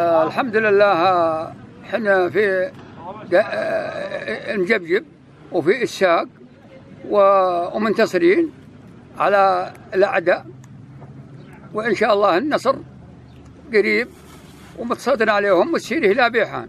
الحمد لله إحنا في دا- المجبجب آه، وفي الساق ومنتصرين على الأعداء. وإن شاء الله النصر قريب ومتصدر عليهم والسير إلى بيحان